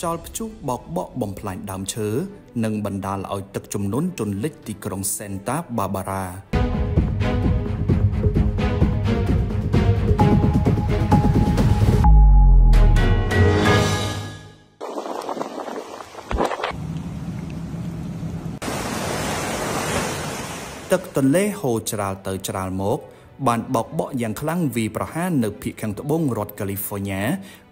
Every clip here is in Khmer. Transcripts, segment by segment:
ខ្យល់ព្យុះបោកបក់បំផ្លាញដើមឈើនិងបណ្ដាលឲ្យទឹកជំនន់ជន់លិចទីក្រុង Santa Barbara ទឹកទន្លេហូរច្រាលទៅច្រាលមក បានបោកបក់យ៉ាងខ្លាំងវីប្រហារនៅភាគខាងត្បូងរដ្ឋកាលីហ្វ័រញ៉ា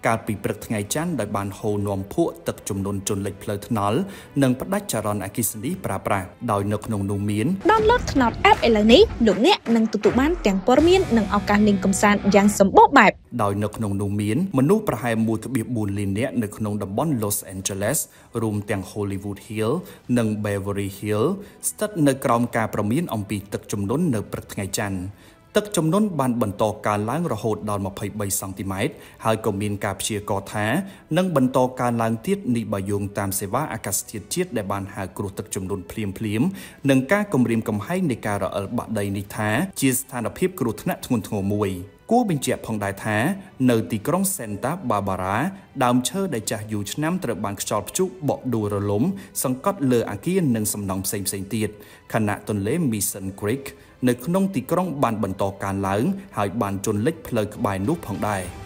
កាលពីព្រឹកថ្ងៃច័ន្ទដោយបានហូរនាំភក់ទឹកជំនន់ជន់លិចផ្លូវថ្នល់និងផ្ដាច់ចរន្តអគ្គិសនីប្រើប្រាស់ដោយនៅក្នុងនោះមាន download ថ្នោត app ឥឡូវនេះលោកអ្នកនឹងទទួលបានទាំងព័ត៌មាននិងឱកាសលេងកម្សាន្តយ៉ាងសម្បូរបែបដោយនៅក្នុងនោះមានមនុស្សប្រហែល1.4លាននាក់នៅក្នុងតំបន់ Los Angeles រួមទាំង Hollywood Hill និង Beverly Hills ស្ថិតនៅក្រោមការប្រមានអំពីទឹកជំនន់នៅព្រឹកថ្ងៃច័ន្ទ ទឹកជំនន់បានបន្តកើនឡើងរហូតដល់23សង់ទីម៉ែត្រហើយក៏មានការព្យាករណ៍ថានឹងបន្តកើនឡើងទៀតនេះបើយោងតាមសេវាអាកាសធាតុជាតិដែលបានហៅគ្រោះទឹកជំនន់ភ្លាមភ្លាមនិងការគម្រាមកំហែងនៃការរអិលបាក់ដីនេះថាជាស្ថានភាពគ្រោះថ្នាក់ធ្ងន់ធ្ងរមួយ គួរបញ្ជាក់ផងដែរថានៅទីក្រុង Santa Barbara ដើមឈើដែលចាស់យូរឆ្នាំត្រូវបានខ្យល់ព្យុះបក់ដួលរលំ សង្កត់លើអាគារនិងសំណង់ផ្សេងៗទៀតខណៈទន្លេ Mission Creek នៅក្នុងទីក្រុងបានបន្តកើនឡើង ហើយបានជន់លិចផ្លូវក្បែរនោះផងដែរ។